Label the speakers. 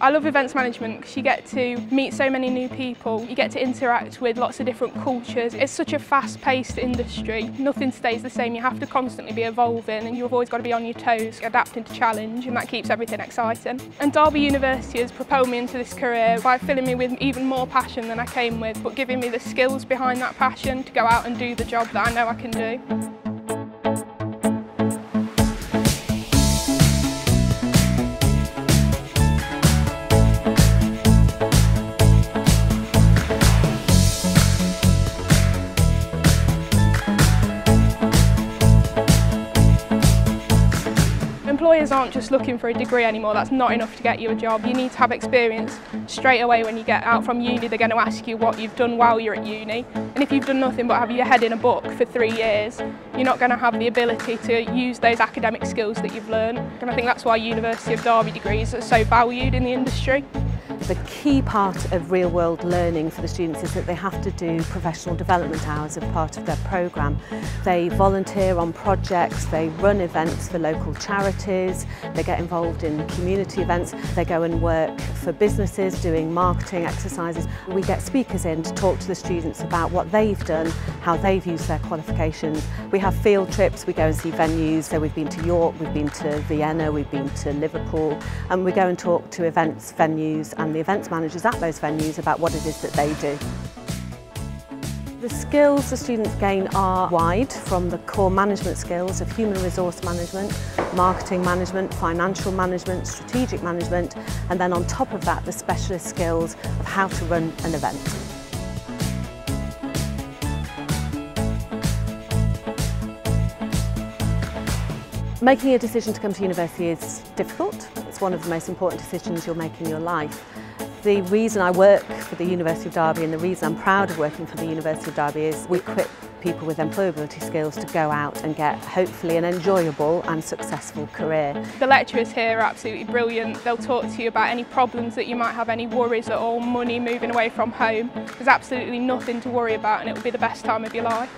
Speaker 1: I love events management because you get to meet so many new people, you get to interact with lots of different cultures. It's such a fast-paced industry, nothing stays the same, you have to constantly be evolving and you've always got to be on your toes, adapting to challenge and that keeps everything exciting. And Derby University has propelled me into this career by filling me with even more passion than I came with, but giving me the skills behind that passion to go out and do the job that I know I can do. Employers aren't just looking for a degree anymore, that's not enough to get you a job. You need to have experience straight away when you get out from uni. They're going to ask you what you've done while you're at uni. And if you've done nothing but have your head in a book for three years, you're not going to have the ability to use those academic skills that you've learned. And I think that's why University of Derby degrees are so valued in the industry.
Speaker 2: The key part of real world learning for the students is that they have to do professional development hours as part of their programme. They volunteer on projects, they run events for local charities, they get involved in community events, they go and work for businesses doing marketing exercises. We get speakers in to talk to the students about what they've done how they've used their qualifications. We have field trips, we go and see venues, so we've been to York, we've been to Vienna, we've been to Liverpool, and we go and talk to events venues and the events managers at those venues about what it is that they do. The skills the students gain are wide from the core management skills of human resource management, marketing management, financial management, strategic management and then on top of that the specialist skills of how to run an event. Making a decision to come to university is difficult. It's one of the most important decisions you'll make in your life. The reason I work for the University of Derby and the reason I'm proud of working for the University of Derby is we equip people with employability skills to go out and get hopefully an enjoyable and successful career.
Speaker 1: The lecturers here are absolutely brilliant. They'll talk to you about any problems that you might have, any worries at all, money moving away from home. There's absolutely nothing to worry about and it will be the best time of your life.